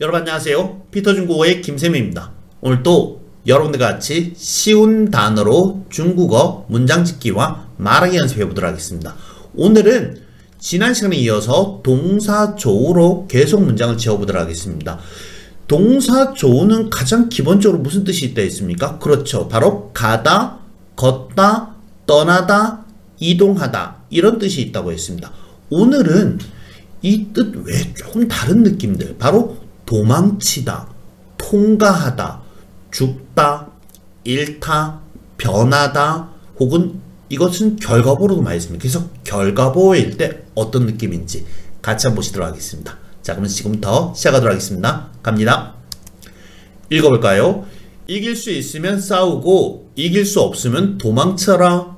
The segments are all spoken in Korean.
여러분 안녕하세요. 피터 중국어의 김세미입니다. 오늘 또 여러분들과 같이 쉬운 단어로 중국어 문장 짓기와 말하기 연습해 보도록 하겠습니다. 오늘은 지난 시간에 이어서 동사 조로 계속 문장을 지어보도록 하겠습니다. 동사 조는 가장 기본적으로 무슨 뜻이 있다 했습니까? 그렇죠. 바로 가다, 걷다, 떠나다, 이동하다 이런 뜻이 있다고 했습니다. 오늘은 이 뜻 외에 조금 다른 느낌들 바로 도망치다, 통과하다, 죽다, 잃다, 변하다 혹은 이것은 결과보로도 많이 씁니다. 그래서 결과보일 때 어떤 느낌인지 같이 한번 보시도록 하겠습니다. 자 그러면 지금부터 시작하도록 하겠습니다. 갑니다. 읽어볼까요? 이길 수 있으면 싸우고 이길 수 없으면 도망쳐라.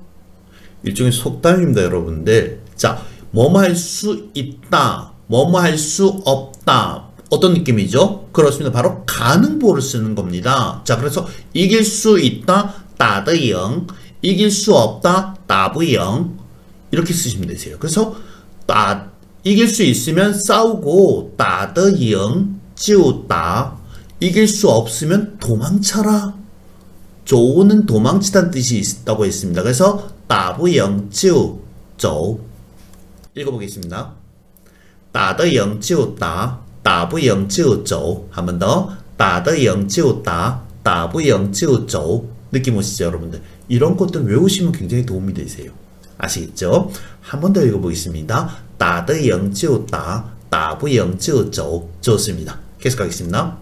일종의 속담입니다, 여러분들. 자, 뭐뭐 할 수 있다, 뭐뭐 할 수 없다. 어떤 느낌이죠? 그렇습니다. 바로 가능보를 쓰는 겁니다. 자, 그래서 이길 수 있다, 따드영. 이길 수 없다, 따부영. 이렇게 쓰시면 되세요. 그래서 따, 이길 수 있으면 싸우고 따드영, 찌우다. 이길 수 없으면 도망쳐라. 조우는 도망치단 뜻이 있다고 했습니다. 그래서 따부영, 찌우, 조. 읽어보겠습니다. 따드영, 찌우다. 打不赢就走. 한 번 더. 打得赢就打,打不赢就走. 느낌 오시죠, 여러분들? 이런 것들 외우시면 굉장히 도움이 되세요. 아시겠죠? 한 번 더 읽어보겠습니다. 打得赢就打,打不赢就走. 좋습니다. 계속하겠습니다.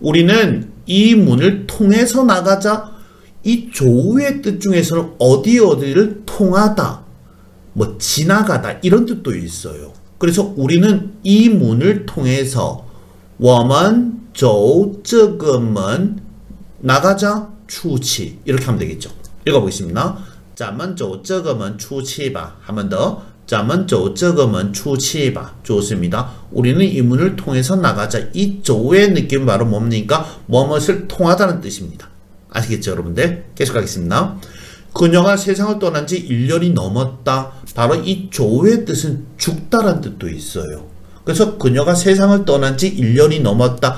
우리는 이 문을 통해서 나가자. 이 조의 뜻 중에서는 어디 어디를 통하다, 뭐 지나가다 이런 뜻도 있어요. 그래서 우리는 이 문을 통해서 我们走这个门 나가자 出去 이렇게 하면 되겠죠. 읽어보겠습니다. 咱们走这个门出去吧. 한번 더. 咱们走这个门出去吧. 좋습니다. 우리는 이 문을 통해서 나가자. 이 조의 느낌 바로 뭡니까? 뭐뭇을 통하다는 뜻입니다. 아시겠죠, 여러분들? 계속하겠습니다. 그녀가 세상을 떠난 지 1년이 넘었다. 바로 이 조의 뜻은 죽다란 뜻도 있어요. 그래서 그녀가 세상을 떠난 지 1년이 넘었다.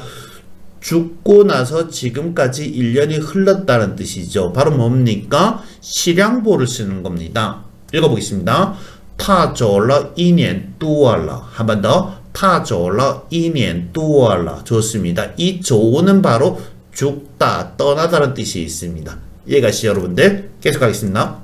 죽고 나서 지금까지 1년이 흘렀다는 뜻이죠. 바로 뭡니까? 실양보를 쓰는 겁니다. 읽어보겠습니다. 타졸러 2년 뚜얼러 한번 더. 타졸러 2년 뚜얼러 좋습니다. 이 조는 바로 죽다, 떠나다는 뜻이 있습니다. 이해가시죠, 여러분들? 계속하겠습니다.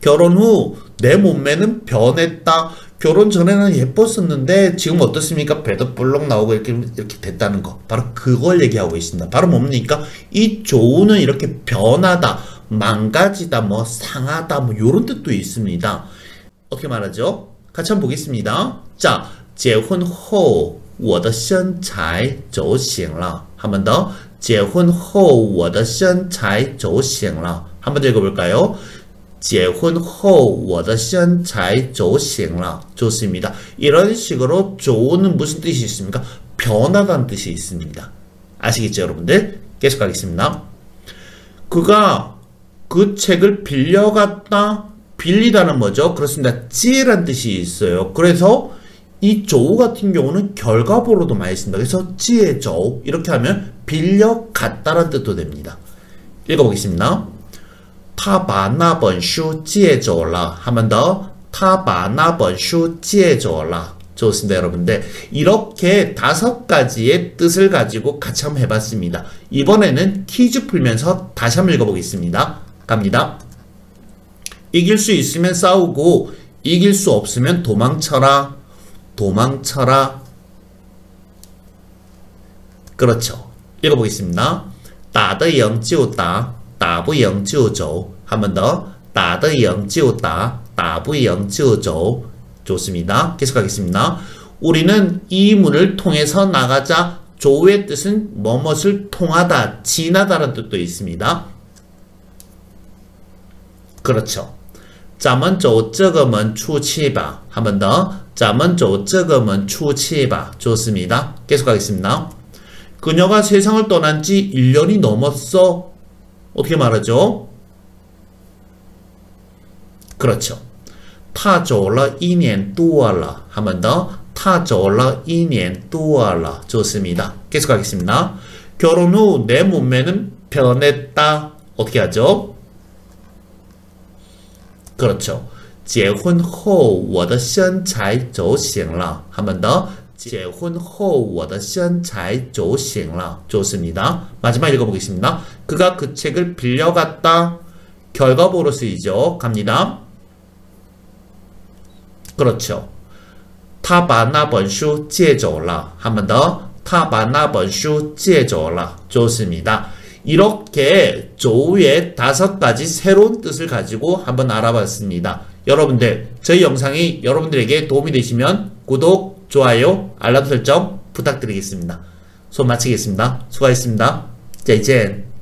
결혼 후 내 몸매는 변했다. 결혼 전에는 예뻤었는데 지금 어떻습니까? 배도 볼록 나오고 이렇게 이렇게 됐다는 거. 바로 그걸 얘기하고 있습니다. 바로 뭡니까? 이 조는 이렇게 변하다, 망가지다, 뭐 상하다, 뭐 이런 뜻도 있습니다. 어떻게 말하죠? 같이 한번 보겠습니다. 자, 结婚后我的身材走形了.한 번 더. 结婚后我的身材走形了.한 번 더 읽어볼까요? 结婚后我的身材走形了. 좋습니다. 이런 식으로 조는 무슨 뜻이 있습니까? 변하다는 뜻이 있습니다. 아시겠죠, 여러분들? 계속 가겠습니다. 그가 그 책을 빌려갔다. 빌리다는 뭐죠? 그렇습니다. 찌란 뜻이 있어요. 그래서 이 조우 같은 경우는 결과보로도 많이 쓴다. 그래서 지의 저우 이렇게 하면 빌려 갔다란 뜻도 됩니다. 읽어보겠습니다. 타바나번슈 지에저라. 하면 더. 타바나번슈 지에저라. 좋습니다 여러분들. 이렇게 다섯 가지의 뜻을 가지고 같이 한번 해봤습니다. 이번에는 퀴즈 풀면서 다시 한번 읽어보겠습니다. 갑니다. 이길 수 있으면 싸우고 이길 수 없으면 도망쳐라. 도망쳐라. 그렇죠. 읽어보겠습니다. 打得赢就打,打不赢就走. 한 번 더. 打得赢就打,打不赢就走. 좋습니다. 계속하겠습니다. 우리는 이 문을 통해서 나가자. 조의 뜻은 뭐뭇을 통하다, 지나다라는 뜻도 있습니다. 그렇죠. 咱们走这个门出去吧. 한 번 더. 咱们走这个门出去吧. 좋습니다. 계속하겠습니다. 그녀가 세상을 떠난 지 1년이 넘었어. 어떻게 말하죠? 그렇죠. 他走了一年多了. 한 번 더. 他走了一年多了 좋습니다. 계속하겠습니다. 결혼 후 내 몸매는 변했다. 어떻게 하죠? 그렇죠. 结婚后我的身材走形了. 한 번 더. 结婚后我的身材走形了. 좋습니다. 마지막 읽어보겠습니다. 그가 그 책을 빌려갔다. 결과보로 쓰이죠. 갑니다. 그렇죠. 他把那本书借走了. 한 번 더. 他把那本书借走了. 좋습니다. 이렇게 조우의 다섯 가지 새로운 뜻을 가지고 한번 알아봤습니다. 여러분들, 저희 영상이 여러분들에게 도움이 되시면 구독, 좋아요, 알람 설정 부탁드리겠습니다. 손 마치겠습니다. 수고하셨습니다. 再见.